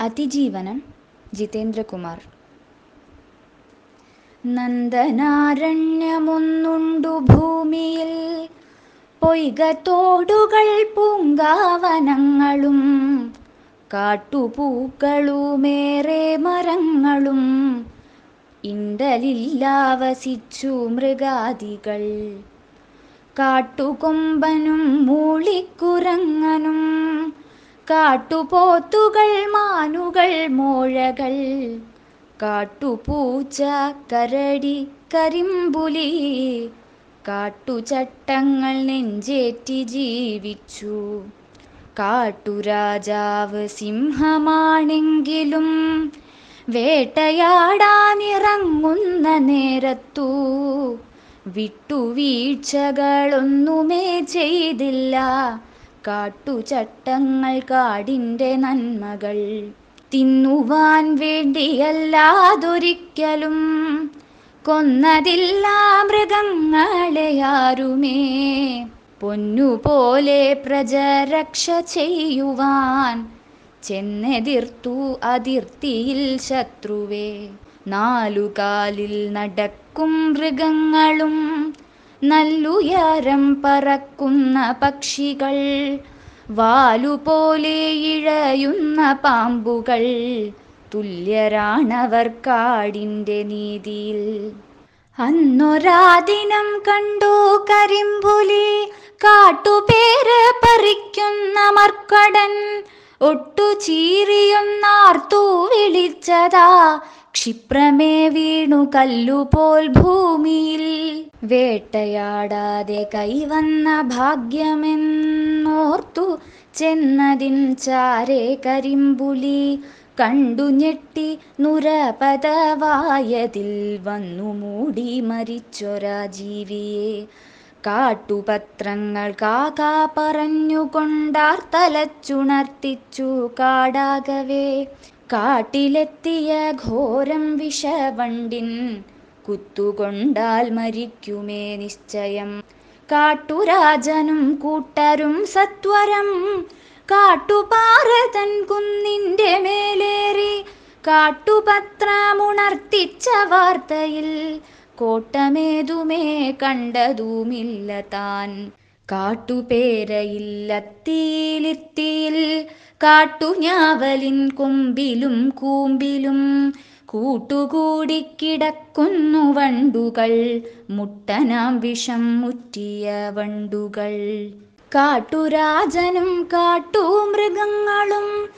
അതിജീവനം ജിതേന്ദ്രകുമാർ. നന്ദനാരണ്യമൊന്നുണ്ടു ഭൂമിയിൽ പൊയ്കത്തോടുകൾ പൂങ്കാവനങ്ങളും കാട്ടുപൂക്കളുമേറെ മരങ്ങളും ഇണ്ടലില്ലാവസിച്ചു മൃഗാദികൾ. കാട്ടുകൊമ്പനും മൂളിക്കുരങ്ങനും കാട്ടുപോത്തുകൾ മാനുകൾ മോഴകൾ. കാട്ടുപൂച്ച കരടി കരിമ്പുലി. കാട്ടുചട്ടങ്ങൾ നെഞ്ചേറ്റി ജീവിച്ചു. കാട്ടുരാജാവ് സിംഹമാണെങ്കിലും വേട്ടയാടാനിറങ്ങുന്ന നേരത്തു വിട്ടുവീഴ്ചകളൊന്നുമേ ചെയ്തില്ല. കാട്ടുചട്ടങ്ങൾ കാടിന്റെ നന്മകൾ തിന്നുവാൻ വേണ്ടിയല്ലാതൊരിക്കലും കൊന്നതില്ല മൃഗങ്ങളെയാരുമേ പൊന്നുപോലെ പ്രജരക്ഷ ചെയ്യുവാൻ ചെന്നെതിർത്തു അതിർത്തിയിൽ ശത്രുവേ. നാലുകാലിൽ നടക്കും മൃഗങ്ങളും നല്ലുയരം പറക്കുന്ന പക്ഷികൾ വാലുപോലെ ഇഴയുന്ന പാമ്പുകൾ തുല്യരാണവർ കാടിന്റെ നീതിയിൽ. അന്നൊരാദിനം കണ്ടു കരിമ്പുലി കാട്ടുപേര് പറിക്കുന്ന മർക്കടൻ ഒട്ടു ചീറിയൊന്നാർത്തു വിളിച്ചതാ ക്ഷിപ്രമേ വീണു കല്ലുപോൽ ഭൂമിയിൽ. വേട്ടയാടാതെ കൈവന്ന ഭാഗ്യമെന്നോർത്തു ചെന്നതിൻ ചാരേ കരിമ്പുലി. കണ്ടു ഞെട്ടി നുരപതവായതിൽ വന്നു മൂടി മരിച്ചൊരാ ജീവിയെ. കാട്ടുപത്രങ്ങൾ കാക്കാ പറഞ്ഞുകൊണ്ടാർത്തലച്ചുണർത്തിച്ചു കാടാകവേ. കാട്ടിലെത്തിയ ഘോരം വിഷവണ്ടിൻ കുത്തുകൊണ്ടാൽ മരിക്കുമേ നിശ്ചയം. കാട്ടുരാജനും കൂട്ടരും സത്വരം കാട്ടുപാറതൻ കുന്നിന്റെ മേലേറി കാട്ടുപത്രമുണർത്തിച്ച വാർത്തയിൽ കോട്ടമേതുമേ കണ്ടതുമില്ല താൻ. കാട്ടുപേരയില്ലത്തിയിലിത്തിയിൽ കാട്ടുഞാവലിൻ കൊമ്പിലും കൂമ്പിലും കൂട്ടുകൂടിക്കിടക്കുന്നു വണ്ടുകൾ മുട്ടനാം വിഷം മുറ്റിയ വണ്ടുകൾ. കാട്ടുരാജനും കാട്ടുമൃഗങ്ങളും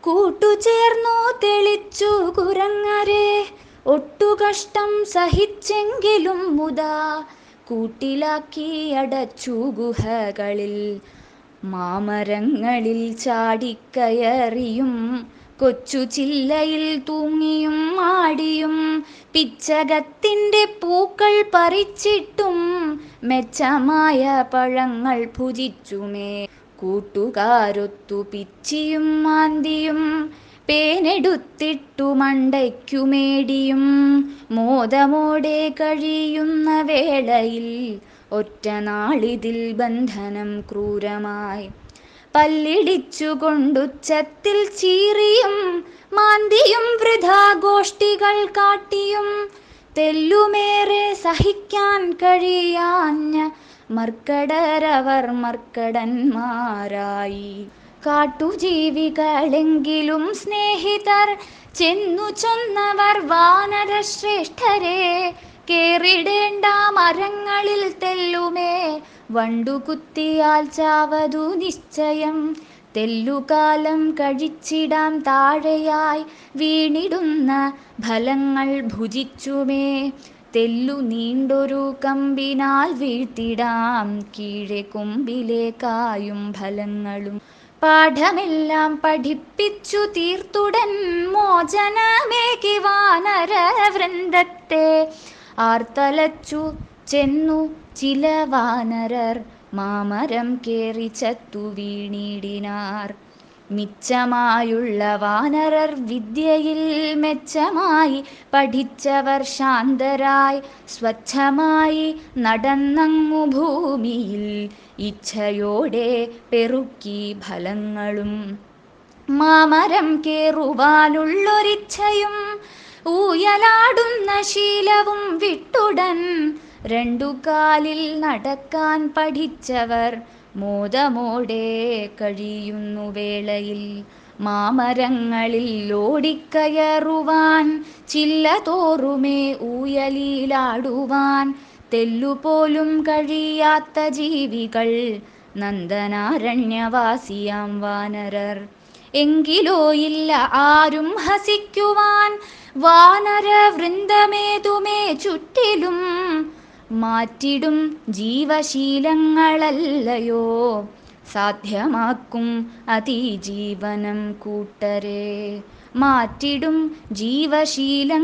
കൂട്ടുചേർന്നു തെളിച്ചു കുരങ്ങരെ ഒട്ടുകഷ്ടം സഹിച്ചെങ്കിലും മുതാ കൂട്ടിലാക്കി അടച്ചു ഗുഹകളിൽ. മാമരങ്ങളിൽ ചാടിക്കയറിയും കൊച്ചു ചില്ലയിൽ തൂങ്ങിയും ആടിയും പിച്ചകത്തിന്റെ പൂക്കൾ പറിച്ചിട്ടും മെച്ചമായ പഴങ്ങൾ ഭുജിച്ചുമേ. കൂട്ടുകാരൊത്തു പിച്ചിയും മാന്തിയും പേനെടുത്തിട്ടു മണ്ടയ്ക്കുമേടിയും മോദമോടെ കഴിയുന്ന വേളയിൽ ഒറ്റ നാളിതിൽ ബന്ധനം ക്രൂരമായി. പല്ലിടിച്ചു കൊണ്ടുച്ചത്തിൽ ചീറിയും മാന്തിയും വൃഥാഗോഷ്ഠികൾ കാട്ടിയും. തെല്ലുമേറെ സഹിക്കാൻ കഴിയാഞ്ഞ മർക്കടരവർ മർക്കടന്മാരായി. കാട്ടുജീവികളെങ്കിലും സ്നേഹിതർ. ചെന്നു ചൊന്നവർ വാനരശ്രേഷ്ഠരെ കേറിടേണ്ട മരങ്ങളിൽ തെല്ലുമേ. വണ്ടുകുത്തിയാൽ ചാവതു നിശ്ചയം. തെല്ലുകാലം കഴിച്ചിടാം താഴെയായി വീണിടുന്ന ഫലങ്ങൾ ഭുജിച്ചുമേ. തെല്ലു നീണ്ടൊരു കമ്പിനാൽ വീഴ്ത്തിടാം. കീഴെ കൊമ്പിലേക്കായും ഫലങ്ങളും പാഠമെല്ലാം പഠിപ്പിച്ചു തീർത്തുടൻ മോചനമേകി വാനര വൃന്ദത്തെ ആർത്തലച്ചു ചെന്നു ചില വാനരർ മാമരം കേറി ചത്തു വീണിടിനാർ. മിച്ചമായുള്ള വാനരർ വിദ്യയിൽ മെച്ചമായി പഠിച്ചവർ ശാന്തരായി സ്വച്ഛമായി നടന്നങ്ങു ഭൂമിയിൽ ഇച്ഛയോടെ പെറുക്കി ഫലങ്ങളും മാമരം കേറുവാനുള്ളൊരിച്ഛയും ഊയലാടുന്ന ശീലവും വിട്ടുടൻ രണ്ടു കാലിൽ നടക്കാൻ പഠിച്ചവർ മോദമോടെ കഴിയുന്നു വേളയിൽ. മാമരങ്ങളിൽ ഓടിക്കയറുവാൻ ചില്ല തോറുമേ ഊയലിലാടുവാൻ. തെല്ലുപോലും കഴിയാത്ത ജീവികൾ നന്ദനാരണ്യവാസിയാം വാനരർ. എങ്കിലോ ഇല്ല ആരും ഹസിക്കുവാൻ. വാനര വൃന്ദമേതുമേ ചുറ്റിലും മാറ്റിടും ജീവശീലങ്ങളല്ലയോ. സാധ്യമാക്കും അതിജീവനം കൂട്ടരെ. മാറ്റിടും ജീവശീലങ്ങളല്ലയോ.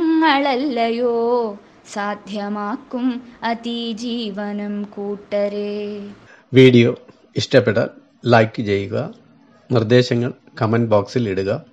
സാധ്യമാക്കും അതിജീവനം കൂട്ടരെ. വീഡിയോ ഇഷ്ടപ്പെട്ടാൽ ലൈക്ക് ചെയ്യുക നിർദ്ദേശങ്ങൾ കമന്റ് ബോക്സിൽ ഇടുക.